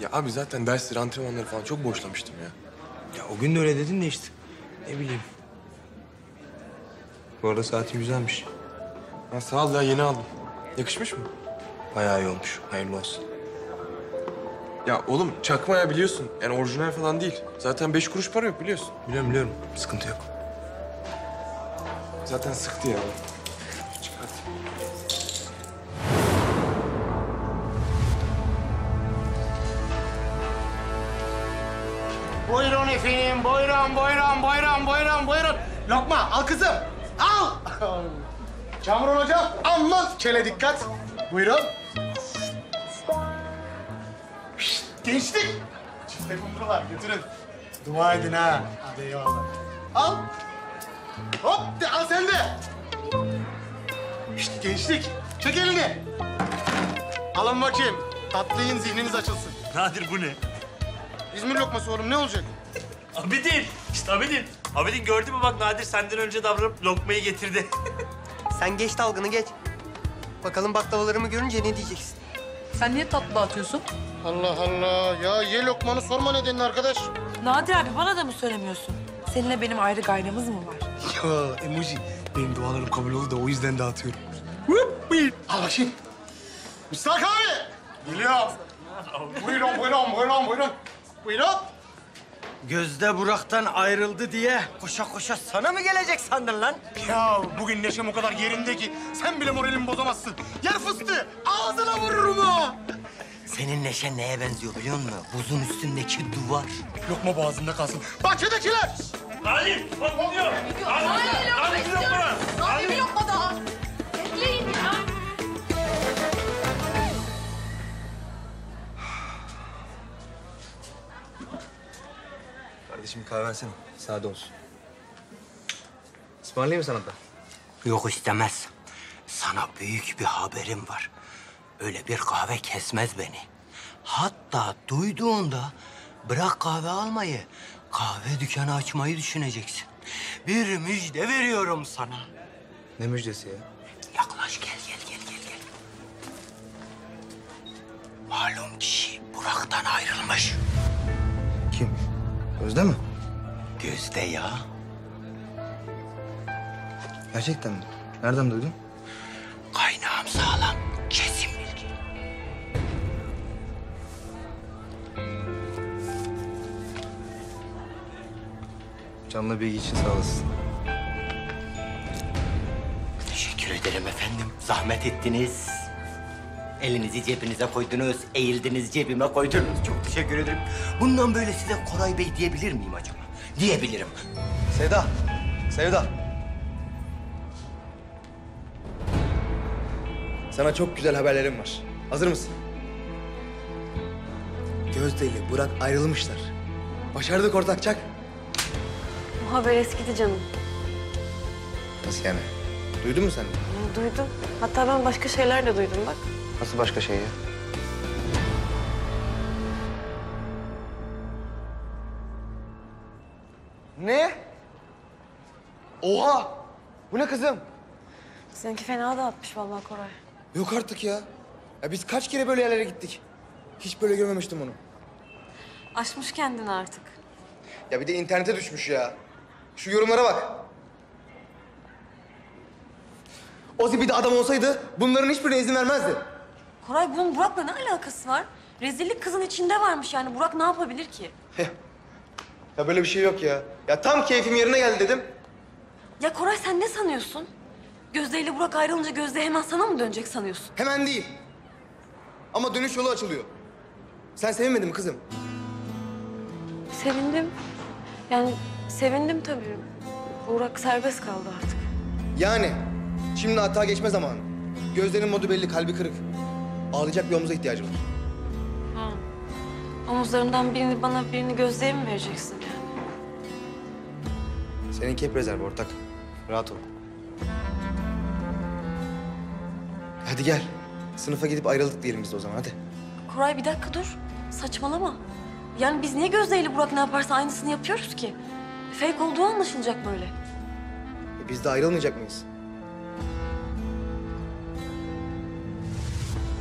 Ya abi zaten dersleri, antrenmanları falan çok boşlamıştım ya. Ya o gün de öyle dedin de işte. Ne bileyim. Bu arada saatin güzelmiş. Ya sağ ol ya yeni aldım. Yakışmış mı? Bayağı iyi olmuş. Hayırlı olsun. Ya oğlum çakma ya biliyorsun. Yani orijinal falan değil. Zaten beş kuruş para yok biliyorsun. Biliyorum biliyorum. Sıkıntı yok. Zaten sıktı ya. Buyurun efendim, buyurun, buyurun, buyurun, buyurun, buyurun. Lokma, al kızım, al. Kamuran hocam, aman kele dikkat. Buyurun. Şşt, gençlik. Çifte kumrular, götürün. Dua edin ha. Hadi eyvallah. Al. Hop, de, al sen de. Şşt, gençlik, çek elini. Alın bakayım. Tatlı yiyin, zihniniz açılsın. Nadir bu ne? İzmir lokması oğlum, ne olacak? Abidin. İşte Abidin. Abidin gördün mü bak Nadir senden önce davranıp lokmayı getirdi. Sen geç dalgını geç. Bakalım baklavalarımı görünce ne diyeceksin? Sen niye tatlı dağıtıyorsun? Allah Allah. Ya ye lokmanı sorma nedenini arkadaş. Nadir abi bana da mı söylemiyorsun? Seninle benim ayrı gayrımız mı var? Ya emoji. Benim dualarım kabul oldu da o yüzden dağıtıyorum. Al bakayım. Müstahak abi. Geliyor. buyurun, buyurun, buyurun, buyurun. Buyurun. Gözde Burak'tan ayrıldı diye koşa koşa sana mı gelecek sandın lan? Ya bugün neşem o kadar yerinde ki sen bile moralimi bozamazsın. Yer fıstığı. Ağzına vururum ha. Senin neşen neye benziyor biliyor musun? Buzun üstündeki duvar. Lokma boğazımda kalsın. Bahçedekiler. Nadir bak gidiyor. Nadir, Kardeşim kahve versene. Sade olsun. Ismarlayayım mı sana da? Yok istemez. Sana büyük bir haberim var. Öyle bir kahve kesmez beni. Hatta duyduğunda bırak kahve almayı, kahve dükkanı açmayı düşüneceksin. Bir müjde veriyorum sana. Ne müjdesi ya? Yaklaş gel gel gel gel gel. Malum kişi Burak'tan ayrılmış. Kim? Özde mi? Gözde ya. Gerçekten mi? Nereden duydun? Kaynağım sağlam. Kesin bilgi. Canlı bilgi için sağ olasın. Teşekkür ederim efendim. Zahmet ettiniz. Elinizi cebinize koydunuz, eğildiniz cebime koydunuz. Çok teşekkür ederim. Bundan böyle size Koray Bey diyebilir miyim acaba? Diyebilirim. Sevda. Sevda. Sana çok güzel haberlerim var. Hazır mısın? Gözde ile Burak ayrılmışlar. Başardık ortakçak. Bu haber eskidi canım. Nasıl yani? Duydun mu sen? de? Duydum. Hatta ben başka şeyler de duydum bak. Nasıl başka şey ya? Ne? Oha! Bu ne kızım? Seninki fena dağıtmış vallahi Koray. Yok artık ya. Ya biz kaç kere böyle yerlere gittik. Hiç böyle görmemiştim onu. Aşmış kendini artık. Ya bir de internete düşmüş ya. Şu yorumlara bak. Ozi bir de adam olsaydı bunların hiçbirine izin vermezdi. Koray bunun Burak'la ne alakası var? Rezillik kızın içinde varmış yani. Burak ne yapabilir ki? Ya böyle bir şey yok ya. Ya tam keyfim yerine geldi dedim. Ya Koray sen ne sanıyorsun? Gözde ile Burak ayrılınca Gözde hemen sana mı dönecek sanıyorsun? Hemen değil. Ama dönüş yolu açılıyor. Sen sevinmedin mi kızım? Sevindim. Yani sevindim tabii. Burak serbest kaldı artık. Yani şimdi hata geçme zamanı. Gözlerinin modu belli, kalbi kırık. Ağlayacak bir omuza ihtiyacı var. Ha. Omuzlarından birini bana birini Gözde'ye mi vereceksin yani? Seninki hep rezerv ortak. Rahat ol. Hadi gel. Sınıfa gidip ayrıldık diyelim biz de o zaman hadi. Koray bir dakika dur. Saçmalama. Yani biz niye Gözde ile Burak ne yaparsa aynısını yapıyoruz ki? Fake olduğu anlaşılacak böyle. E biz de ayrılmayacak mıyız?